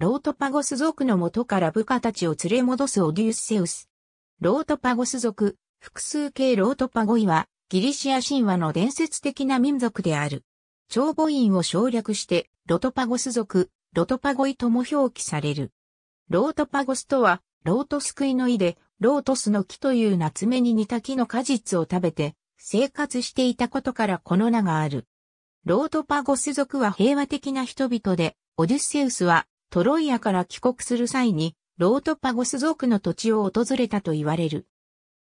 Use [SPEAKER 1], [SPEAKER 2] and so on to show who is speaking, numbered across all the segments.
[SPEAKER 1] ロートパゴス族の元から部下たちを連れ戻すオデュッセウス。ロートパゴス族、複数形ロートパゴイは、ギリシア神話の伝説的な民族である。長母音を省略して、ロトパゴス族、ロトパゴイとも表記される。ロートパゴスとは、ロートス食いの意で、ロートスの木というナツメに似た木の果実を食べて、生活していたことからこの名がある。ロートパゴス族は平和的な人々で、オデュッセウスはトロイアから帰国する際に、ロートパゴス族の土地を訪れたと言われる。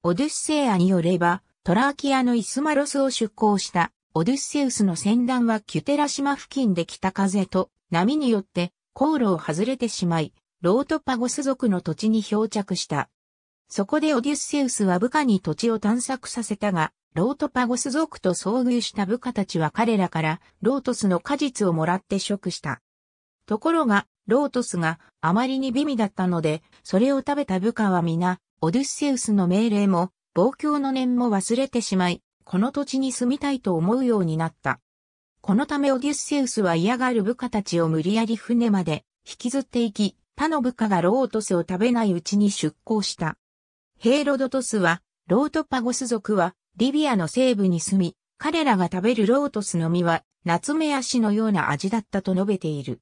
[SPEAKER 1] オデュッセイアによれば、トラーキアのイスマロスを出港したオデュッセウスの船団はキュテラ島付近で北風と波によって航路を外れてしまい、ロートパゴス族の土地に漂着した。そこでオデュッセウスは部下に土地を探索させたが、ロートパゴス族と遭遇した部下たちは彼らからロートスの果実をもらって食した。ところが、ロートスがあまりに美味だったので、それを食べた部下は皆、オデュッセウスの命令も、望郷の念も忘れてしまい、この土地に住みたいと思うようになった。このためオデュッセウスは嫌がる部下たちを無理やり船まで引きずっていき、他の部下がロートスを食べないうちに出港した。ヘロドトスは、ロートパゴス族は、リビアの西部に住み、彼らが食べるロートスの実は、ナツメヤシのような味だったと述べている。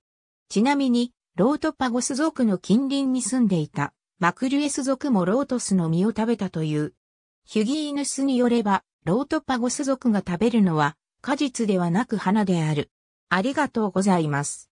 [SPEAKER 1] ちなみに、ロートパゴス族の近隣に住んでいたマクリュエス族もロートスの実を食べたという。ヒュギーヌスによれば、ロートパゴス族が食べるのは果実ではなく花である。ありがとうございます。